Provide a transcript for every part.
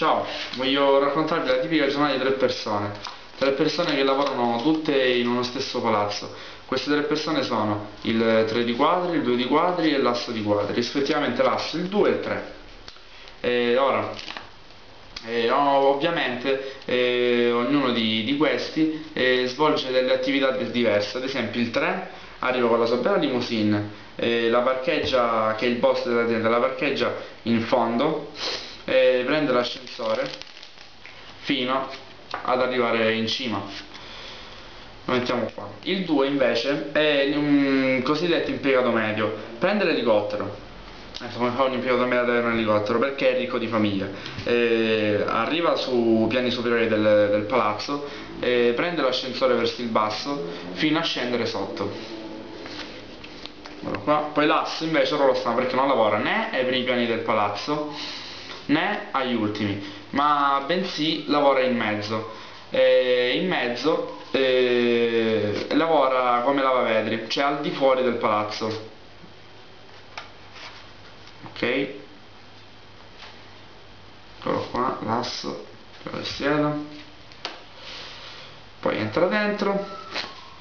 Ciao, voglio raccontarvi la tipica giornata di tre persone. Tre persone che lavorano tutte in uno stesso palazzo. Queste tre persone sono il 3 di quadri, il 2 di quadri e l'asso di quadri, rispettivamente l'asso, il 2 e il 3. E ora, eh, ovviamente eh, ognuno di, di questi eh, svolge delle attività diverse, ad esempio il 3 arriva con la sua bella limousine, la parcheggia, che è il boss dell'azienda, la parcheggia in fondo, prende l'ascensore fino ad arrivare in cima. Lo mettiamo qua. Il 2 invece è un cosiddetto impiegato medio. Prende l'elicottero. Ecco come fa un impiegato medio ad avere un elicottero? Perché è ricco di famiglia eh, arriva su piani superiori del, del palazzo eh, prende l'ascensore verso il basso fino a scendere sotto. Poi l'asso invece lo sta perché non lavora né ai primi piani del palazzo né agli ultimi, ma bensì lavora in mezzo. E in mezzo eh, lavora come lavavetri, cioè al di fuori del palazzo. Ok? Eccolo qua, l'asso, lo siedo. Poi entra dentro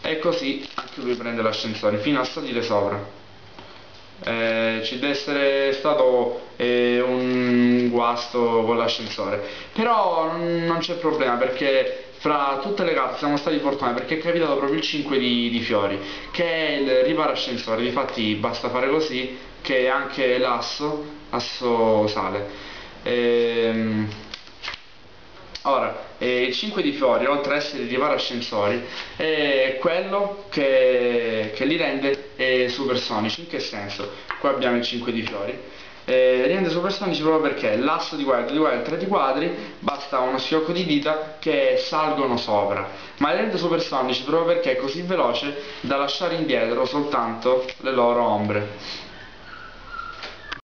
e così anche lui prende l'ascensore fino a salire sopra. Eh, ci deve essere stato eh, un guasto con l'ascensore. Però non c'è problema perché fra tutte le carte siamo stati fortunati perché è capitato proprio il 5 di, di fiori che è il riparo ascensore. Difatti basta fare così che anche l'asso asso sale. Ehm, Ora, eh, il 5 di fiori, oltre ad essere di vari ascensori, è quello che, che li rende eh, supersonici. In che senso? Qua abbiamo il 5 di fiori. Eh, rende supersonici proprio perché l'asso di guardia, di guardia 3 di quadri basta uno schiocco di dita che salgono sopra ma li rende supersonici proprio perché è così veloce da lasciare indietro soltanto le loro ombre